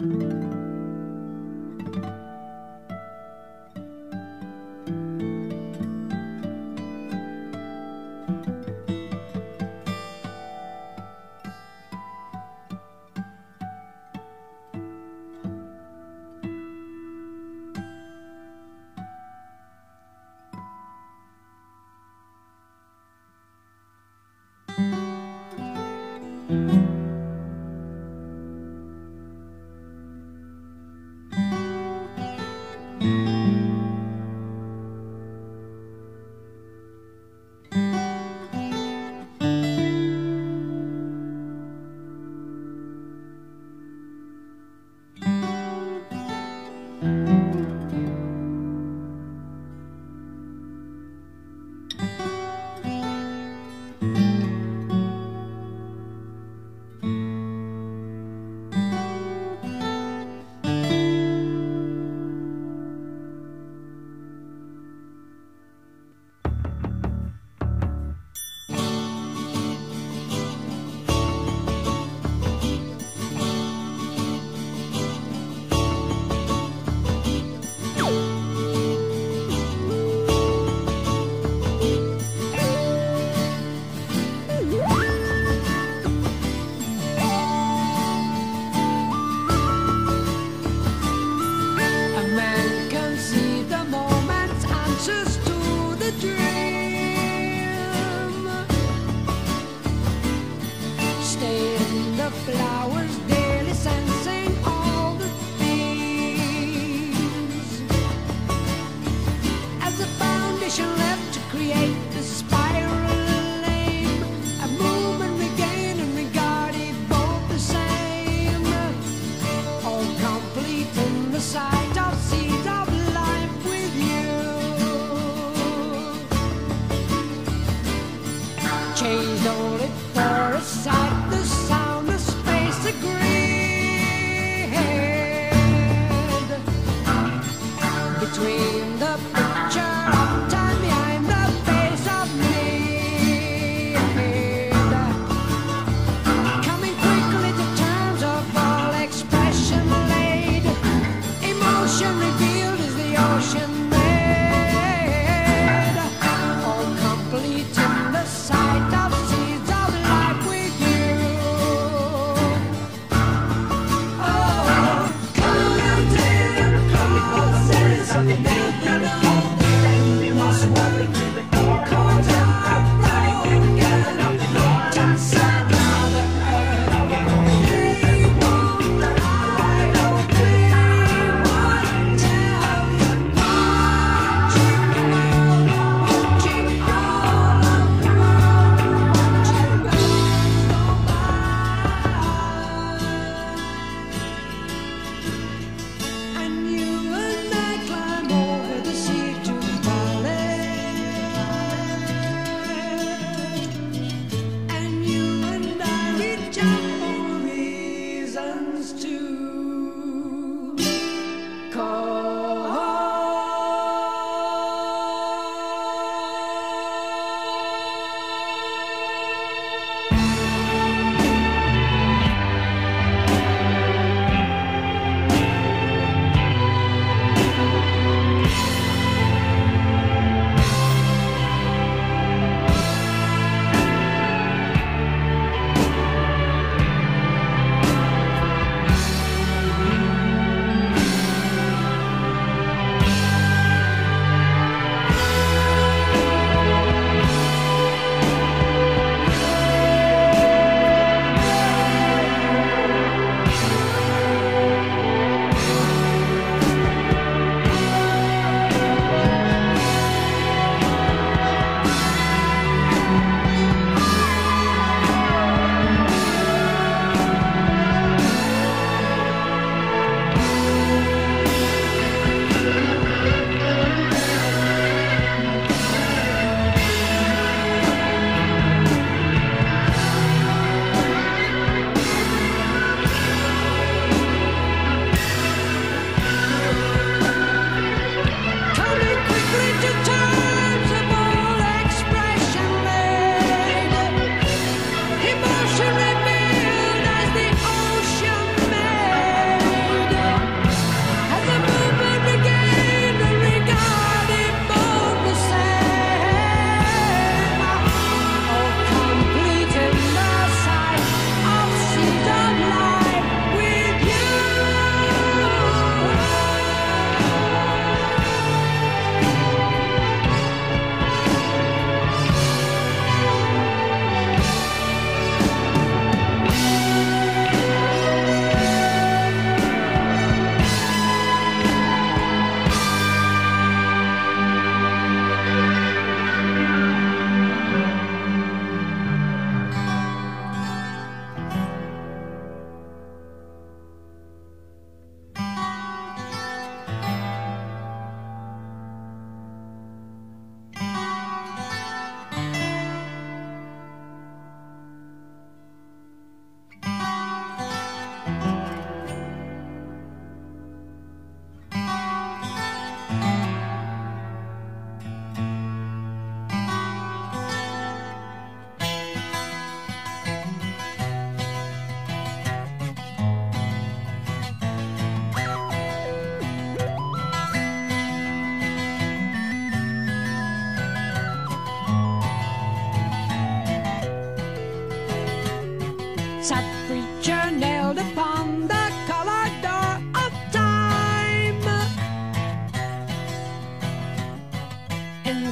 A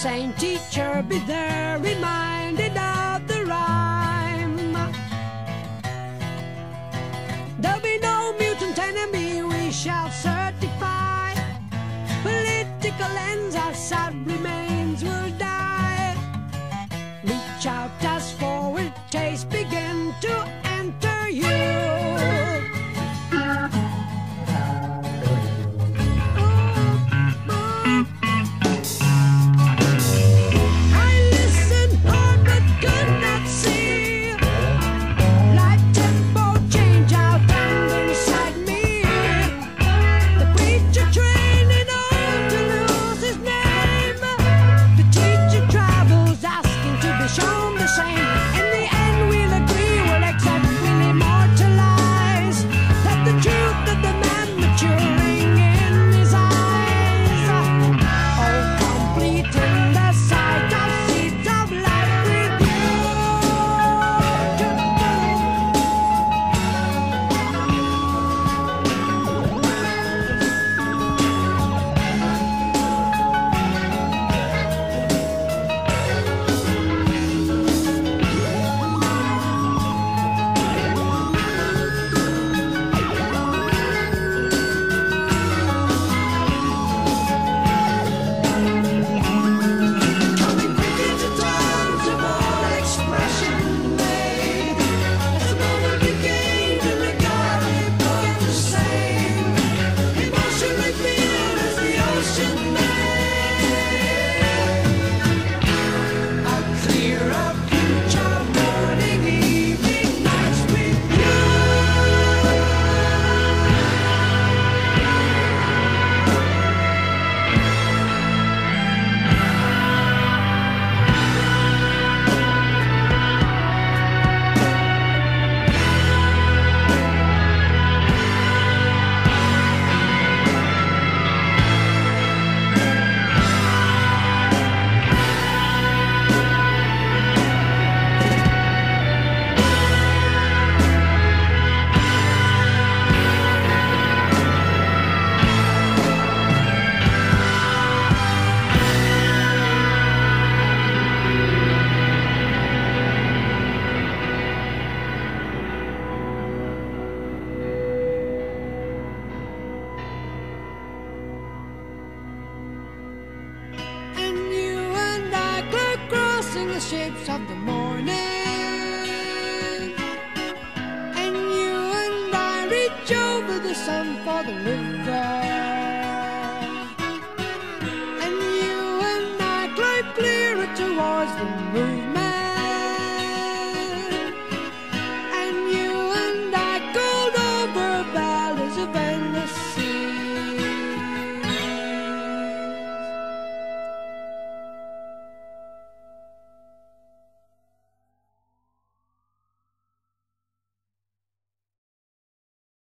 Saying, teacher, be there, reminded of the rhyme. There'll be no mutant enemy, we shall certify. Political ends are sadly shapes of the